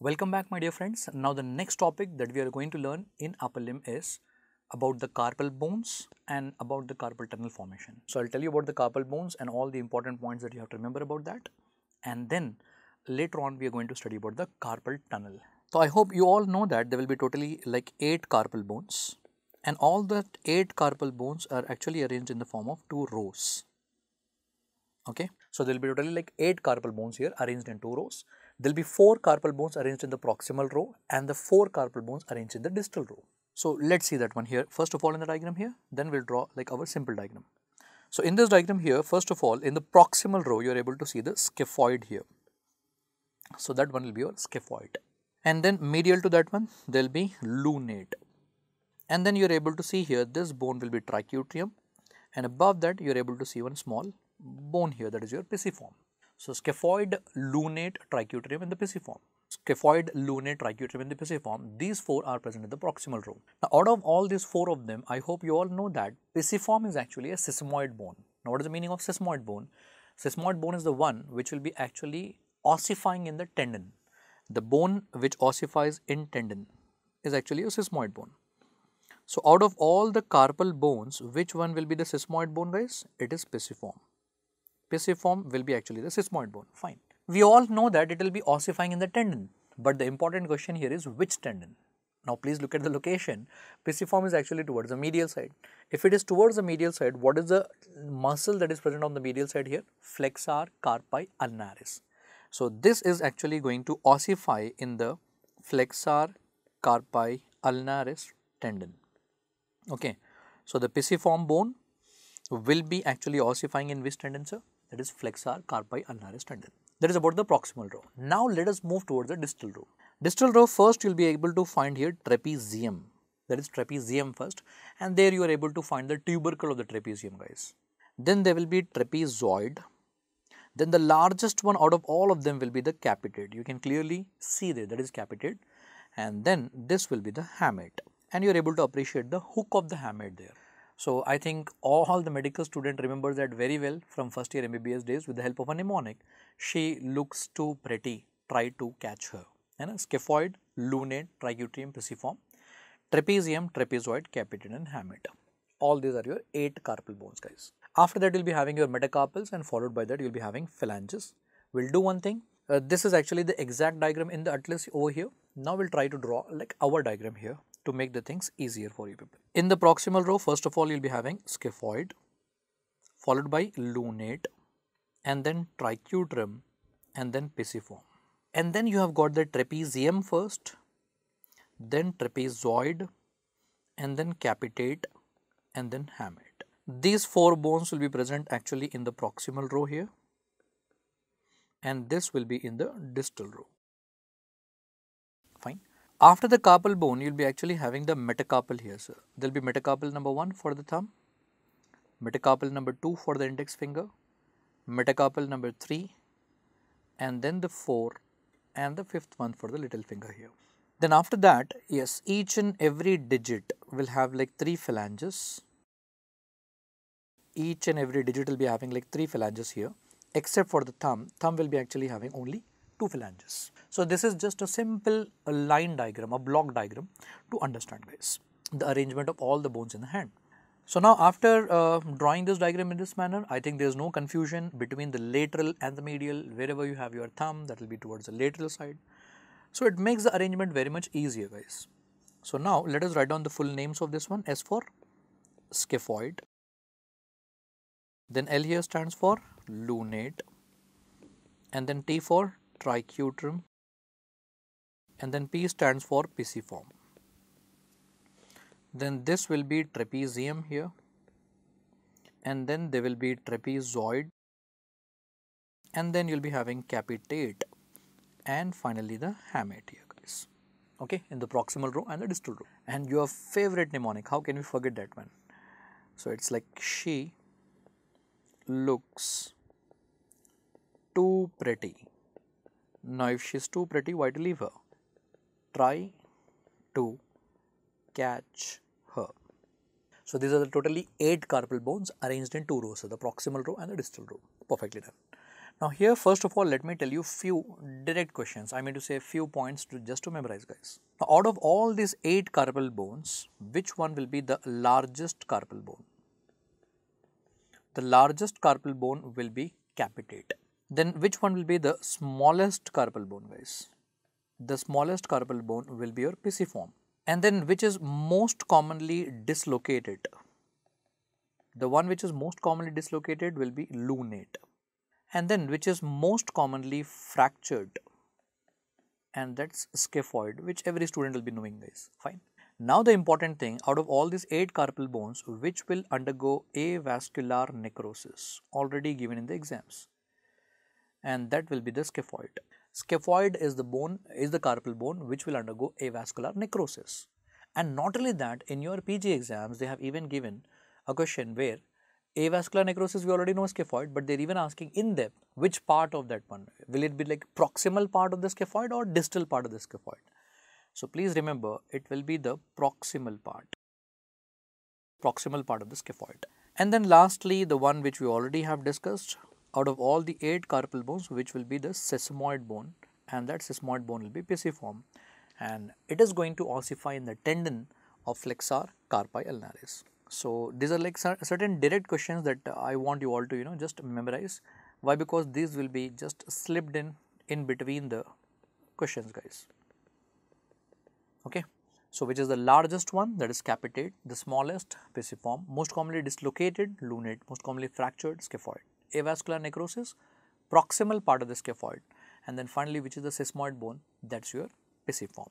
Welcome back my dear friends. Now the next topic that we are going to learn in upper limb is about the carpal bones and about the carpal tunnel formation. So, I will tell you about the carpal bones and all the important points that you have to remember about that and then later on we are going to study about the carpal tunnel. So, I hope you all know that there will be totally like 8 carpal bones and all that 8 carpal bones are actually arranged in the form of 2 rows. Okay. So, there will be totally like 8 carpal bones here arranged in 2 rows. There will be 4 carpal bones arranged in the proximal row and the 4 carpal bones arranged in the distal row. So, let us see that one here first of all in the diagram here then we will draw like our simple diagram. So, in this diagram here first of all in the proximal row you are able to see the scaphoid here. So, that one will be your scaphoid and then medial to that one there will be lunate and then you are able to see here this bone will be triquetrum and above that you are able to see one small bone here that is your pisiform. So, scaphoid, lunate, triquetrum in the pisiform. Scaphoid, lunate, triquetrum in the pisiform, these four are present in the proximal row. Now, out of all these four of them, I hope you all know that pisiform is actually a sesamoid bone. Now, what is the meaning of sesamoid bone? Sesamoid bone is the one which will be actually ossifying in the tendon. The bone which ossifies in tendon is actually a sesamoid bone. So, out of all the carpal bones, which one will be the sesamoid bone guys? It is pisiform pisiform will be actually the sesamoid bone, fine. We all know that it will be ossifying in the tendon, but the important question here is which tendon? Now please look at the location, pisiform is actually towards the medial side. If it is towards the medial side, what is the muscle that is present on the medial side here? Flexor carpi ulnaris. So this is actually going to ossify in the flexor carpi ulnaris tendon. Okay. So the pisiform bone will be actually ossifying in which tendon sir? That is flexor carpi ulnaris tendon. That is about the proximal row. Now let us move towards the distal row. Distal row first you will be able to find here trapezium that is trapezium first and there you are able to find the tubercle of the trapezium guys. Then there will be trapezoid. Then the largest one out of all of them will be the capitate. You can clearly see there that is capitate and then this will be the hamate and you are able to appreciate the hook of the hamate there. So, I think all the medical student remembers that very well from first year MBBS days with the help of a mnemonic. She looks too pretty, try to catch her. And scaphoid, lunate, triquetrum, pisiform, trapezium, trapezoid, capitate and hamate. All these are your 8 carpal bones guys. After that you will be having your metacarpals and followed by that you will be having phalanges. We will do one thing. Uh, this is actually the exact diagram in the atlas over here. Now we will try to draw like our diagram here to make the things easier for you people. In the proximal row, first of all, you'll be having scaphoid, followed by lunate, and then triquetrum, and then pisiform. And then you have got the trapezium first, then trapezoid, and then capitate, and then hamate. These four bones will be present actually in the proximal row here, and this will be in the distal row. After the carpal bone, you will be actually having the metacarpal here. So, there will be metacarpal number 1 for the thumb, metacarpal number 2 for the index finger, metacarpal number 3 and then the 4 and the fifth one for the little finger here. Then after that, yes, each and every digit will have like 3 phalanges. Each and every digit will be having like 3 phalanges here except for the thumb. Thumb will be actually having only 2 phalanges. So, this is just a simple line diagram, a block diagram to understand guys, the arrangement of all the bones in the hand. So, now after uh, drawing this diagram in this manner, I think there is no confusion between the lateral and the medial, wherever you have your thumb that will be towards the lateral side. So, it makes the arrangement very much easier guys. So, now let us write down the full names of this one S for scaphoid, then L here stands for lunate and then T for triquetrum and then P stands for pisiform. Then this will be trapezium here and then there will be trapezoid and then you'll be having capitate and finally the hamate here guys. Okay in the proximal row and the distal row. And your favorite mnemonic how can we forget that one? So it's like she looks too pretty now if she's too pretty why to leave her try to catch her. So these are the totally 8 carpal bones arranged in 2 rows, so the proximal row and the distal row, perfectly done. Now here first of all let me tell you few direct questions I mean to say few points to just to memorize guys. Now out of all these 8 carpal bones which one will be the largest carpal bone? The largest carpal bone will be capitate. Then which one will be the smallest carpal bone guys? The smallest carpal bone will be your pisiform. And then which is most commonly dislocated? The one which is most commonly dislocated will be lunate and then which is most commonly fractured and that's scaphoid which every student will be knowing guys fine. Now the important thing out of all these 8 carpal bones which will undergo avascular necrosis already given in the exams and that will be the scaphoid. Scaphoid is the bone is the carpal bone which will undergo avascular necrosis. And not only that in your PG exams they have even given a question where avascular necrosis we already know scaphoid but they're even asking in depth which part of that one. Will it be like proximal part of the scaphoid or distal part of the scaphoid? So please remember it will be the proximal part. Proximal part of the scaphoid. And then lastly the one which we already have discussed out of all the eight carpal bones which will be the sesamoid bone and that sesamoid bone will be pisiform and it is going to ossify in the tendon of flexor carpi ulnaris. So, these are like certain direct questions that I want you all to you know just memorize. Why? Because these will be just slipped in in between the questions guys. Okay. So, which is the largest one that is capitate, the smallest pisiform, most commonly dislocated lunate, most commonly fractured scaphoid, avascular necrosis, proximal part of the scaphoid and then finally which is the sesamoid bone that is your pisiform.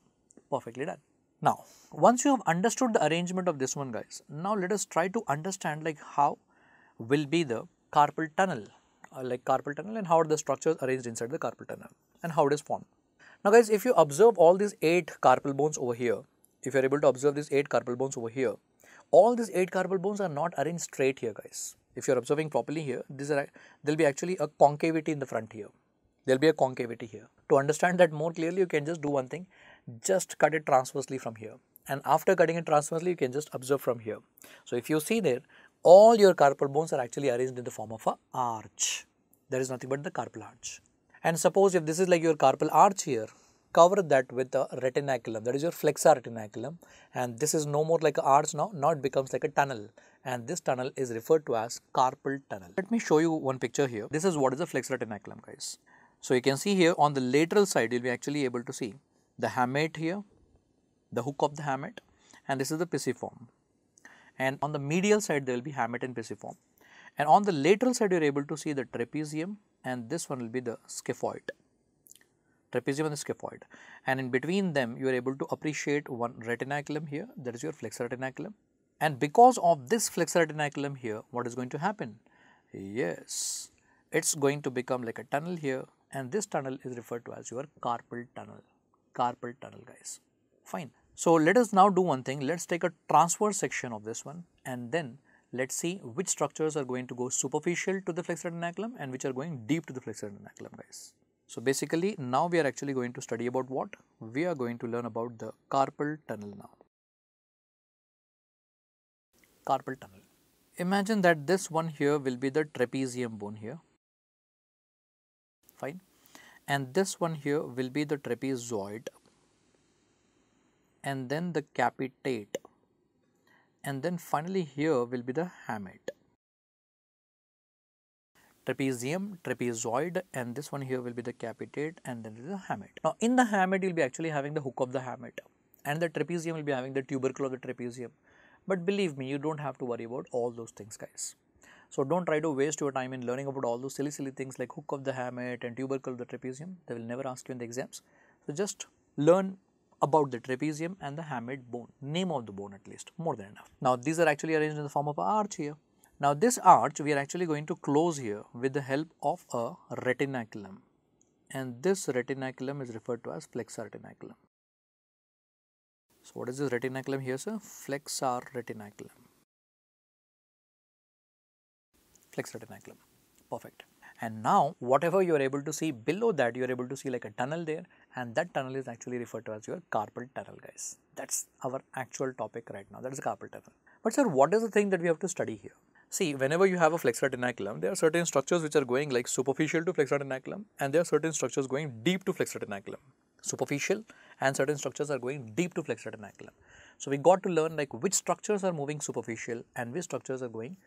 Perfectly done. Now, once you have understood the arrangement of this one guys, now let us try to understand like how will be the carpal tunnel, uh, like carpal tunnel and how are the structures arranged inside the carpal tunnel and how it is formed. Now guys, if you observe all these 8 carpal bones over here, if you are able to observe these 8 carpal bones over here, all these 8 carpal bones are not arranged straight here guys. If you are observing properly here, there will be actually a concavity in the front here. There will be a concavity here. To understand that more clearly, you can just do one thing. Just cut it transversely from here. And after cutting it transversely you can just observe from here. So, if you see there all your carpal bones are actually arranged in the form of a arch. There is nothing but the carpal arch. And suppose if this is like your carpal arch here cover that with the retinaculum. That is your flexor retinaculum. And this is no more like an arch now. Now it becomes like a tunnel and this tunnel is referred to as carpal tunnel. Let me show you one picture here this is what is the flexor retinaculum guys. So, you can see here on the lateral side you will be actually able to see the hamate here, the hook of the hamate and this is the pisiform. And on the medial side there will be hamate and pisiform. And on the lateral side you are able to see the trapezium and this one will be the scaphoid. Trapezium and the scaphoid. And in between them you are able to appreciate one retinaculum here that is your flexor retinaculum. And because of this flexor retinaculum here what is going to happen? Yes, it is going to become like a tunnel here and this tunnel is referred to as your carpal tunnel carpal tunnel guys fine. So, let us now do one thing let us take a transverse section of this one and then let us see which structures are going to go superficial to the flexor retinaculum and which are going deep to the flexor retinaculum guys. So, basically now we are actually going to study about what? We are going to learn about the carpal tunnel now. Carpal tunnel. Imagine that this one here will be the trapezium bone here, fine and this one here will be the trapezoid and then the capitate and then finally here will be the hamate trapezium, trapezoid and this one here will be the capitate and then the hamate. Now in the hamate you will be actually having the hook of the hamate and the trapezium will be having the tubercle of the trapezium. But believe me you do not have to worry about all those things guys. So, do not try to waste your time in learning about all those silly silly things like hook of the hamate and tubercle of the trapezium, they will never ask you in the exams. So, just learn about the trapezium and the hamate bone, name of the bone at least, more than enough. Now, these are actually arranged in the form of an arch here. Now, this arch we are actually going to close here with the help of a retinaculum and this retinaculum is referred to as flexor retinaculum. So, what is this retinaculum here sir? Flexor retinaculum. flexor retinaculum. Perfect. And now whatever you are able to see below that you are able to see like a tunnel there and that tunnel is actually referred to as your carpal tunnel guys. That is our actual topic right now that is carpal tunnel. But sir what is the thing that we have to study here? See, whenever you have a flexor retinaculum, there are certain structures which are going like superficial to flexor retinaculum and there are certain structures going deep to flexor retinaculum. Superficial and certain structures are going deep to flexor retinaculum. So, we got to learn like which structures are moving superficial and which structures are going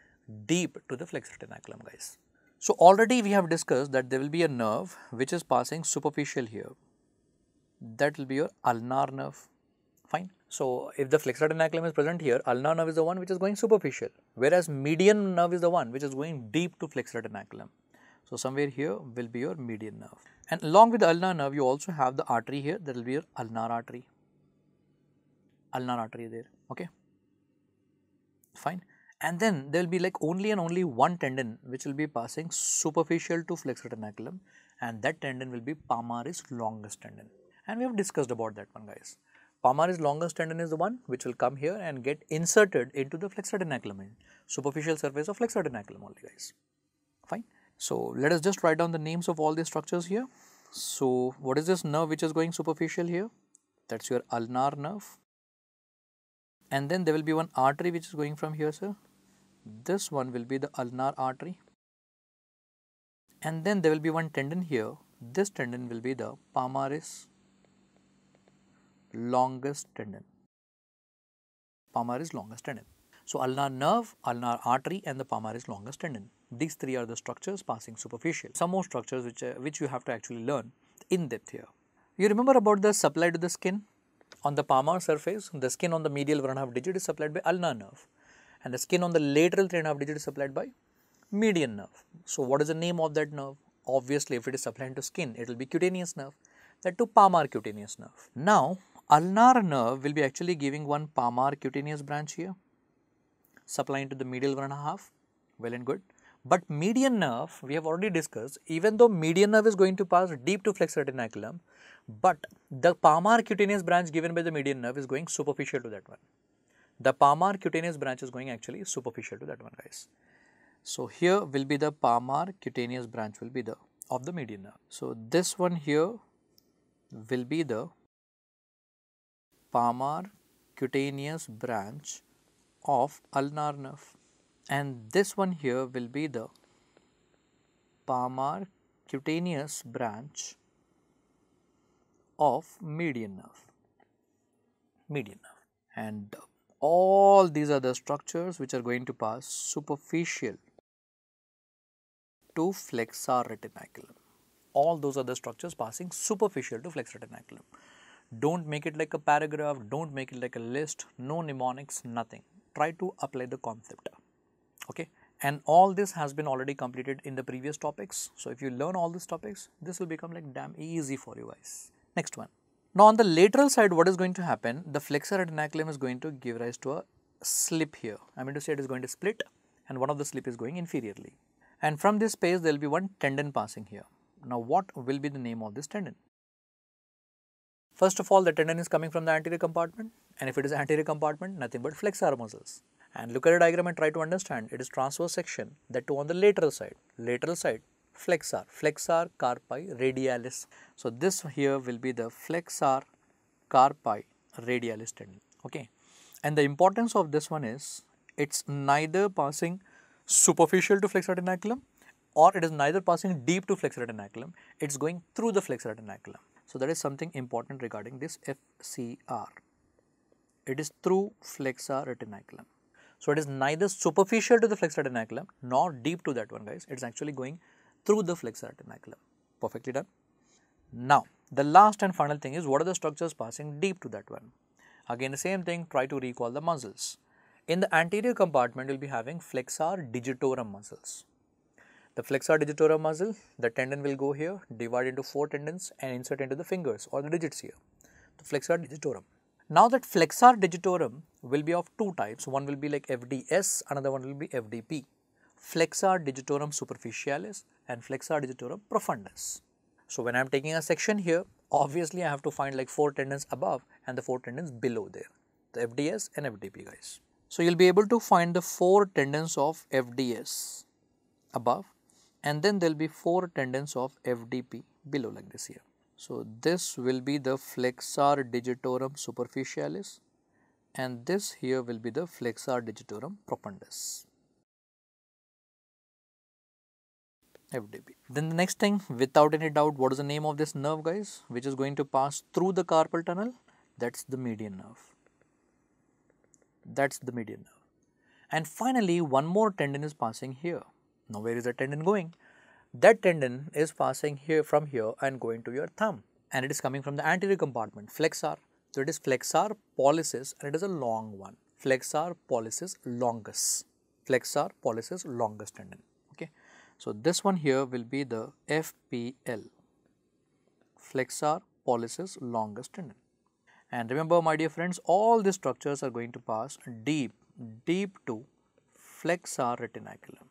deep to the flexor retinaculum guys. So, already we have discussed that there will be a nerve which is passing superficial here. That will be your ulnar nerve. Fine. So, if the flexor retinaculum is present here, ulnar nerve is the one which is going superficial, whereas median nerve is the one which is going deep to flexor retinaculum. So, somewhere here will be your median nerve. And along with the ulnar nerve, you also have the artery here, that will be your ulnar artery. Ulnar artery there, okay. Fine and then there will be like only and only one tendon which will be passing superficial to flexor retinaculum and that tendon will be palmaris longus tendon and we have discussed about that one guys. Palmaris longus tendon is the one which will come here and get inserted into the flexor retinaculum superficial surface of flexor retinaculum only guys fine. So, let us just write down the names of all these structures here. So, what is this nerve which is going superficial here? That is your ulnar nerve. And then there will be one artery which is going from here sir. This one will be the ulnar artery. And then there will be one tendon here. This tendon will be the palmaris longus tendon. Palmaris longus tendon. So ulnar nerve ulnar artery and the palmaris longus tendon these three are the structures passing superficial some more structures which uh, which you have to actually learn in depth here you remember about the supply to the skin on the palmar surface the skin on the medial one half digit is supplied by ulnar nerve and the skin on the lateral three and a half digit is supplied by median nerve. So, what is the name of that nerve? Obviously, if it is supplying to skin, it will be cutaneous nerve, that to palmar cutaneous nerve. Now, ulnar nerve will be actually giving one palmar cutaneous branch here, supplying to the medial one and a half, well and good. But median nerve, we have already discussed, even though median nerve is going to pass deep to flexor retinaculum, but the palmar cutaneous branch given by the median nerve is going superficial to that one. The palmar cutaneous branch is going actually superficial to that one guys. So, here will be the palmar cutaneous branch will be the of the median nerve. So, this one here will be the palmar cutaneous branch of ulnar nerve and this one here will be the palmar cutaneous branch of median nerve median nerve and all these are the structures which are going to pass superficial to flexor retinaculum. All those are the structures passing superficial to flexor retinaculum. Don't make it like a paragraph, don't make it like a list, no mnemonics, nothing. Try to apply the concept. Okay. And all this has been already completed in the previous topics. So, if you learn all these topics, this will become like damn easy for you guys. Next one. Now, on the lateral side, what is going to happen? The flexor retinaculum is going to give rise to a slip here. I mean to say it is going to split and one of the slip is going inferiorly. And from this space, there will be one tendon passing here. Now, what will be the name of this tendon? First of all, the tendon is coming from the anterior compartment and if it is anterior compartment, nothing but flexor muscles. And look at the diagram and try to understand, it is transverse section that too on the lateral side, lateral side flexor, flexor carpi radialis. So, this here will be the flexor carpi radialis tendon. Okay. And the importance of this one is it is neither passing superficial to flexor retinaculum or it is neither passing deep to flexor retinaculum, it is going through the flexor retinaculum. So, that is something important regarding this FCR. It is through flexor retinaculum. So, it is neither superficial to the flexor retinaculum nor deep to that one guys, it is actually going through the flexor retinaculum. Perfectly done. Now, the last and final thing is what are the structures passing deep to that one? Again the same thing try to recall the muscles. In the anterior compartment you will be having flexor digitorum muscles. The flexor digitorum muscle, the tendon will go here, divide into four tendons and insert into the fingers or the digits here, the flexor digitorum. Now that flexor digitorum will be of two types, one will be like FDS, another one will be FDP flexor digitorum superficialis and flexor digitorum profundus. So, when I am taking a section here, obviously I have to find like 4 tendons above and the 4 tendons below there, the FDS and FDP guys. So, you will be able to find the 4 tendons of FDS above and then there will be 4 tendons of FDP below like this here. So, this will be the flexor digitorum superficialis and this here will be the flexor digitorum profundus. FDP. Then the next thing, without any doubt, what is the name of this nerve guys, which is going to pass through the carpal tunnel? That's the median nerve. That's the median nerve. And finally, one more tendon is passing here. Now, where is the tendon going? That tendon is passing here from here and going to your thumb and it is coming from the anterior compartment, flexor. So, it is flexor pollicis and it is a long one, flexor pollicis longus, flexor pollicis longus tendon. Okay. So, this one here will be the FPL, flexor pollicis longus tendon. And remember my dear friends, all these structures are going to pass deep, deep to flexor retinaculum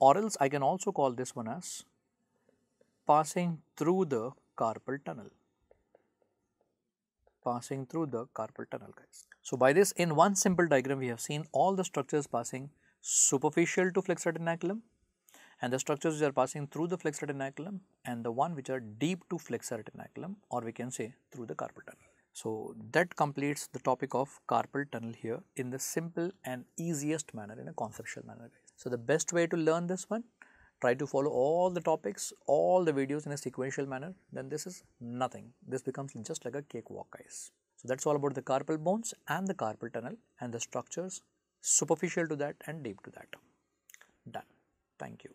or else I can also call this one as passing through the carpal tunnel passing through the carpal tunnel guys. So, by this in one simple diagram we have seen all the structures passing superficial to flexor retinaculum and the structures which are passing through the flexor retinaculum and the one which are deep to flexor retinaculum or we can say through the carpal tunnel. So, that completes the topic of carpal tunnel here in the simple and easiest manner in a conceptual manner guys. So, the best way to learn this one, try to follow all the topics, all the videos in a sequential manner, then this is nothing. This becomes just like a cakewalk guys. So, that is all about the carpal bones and the carpal tunnel and the structures superficial to that and deep to that. Done. Thank you.